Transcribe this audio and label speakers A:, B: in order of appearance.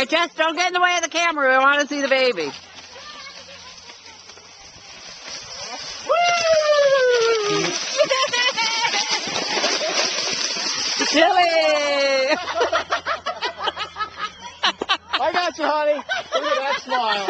A: I just don't get in the way of the camera. We want to see the baby. Silly!
B: I got you, honey. Look at that smile.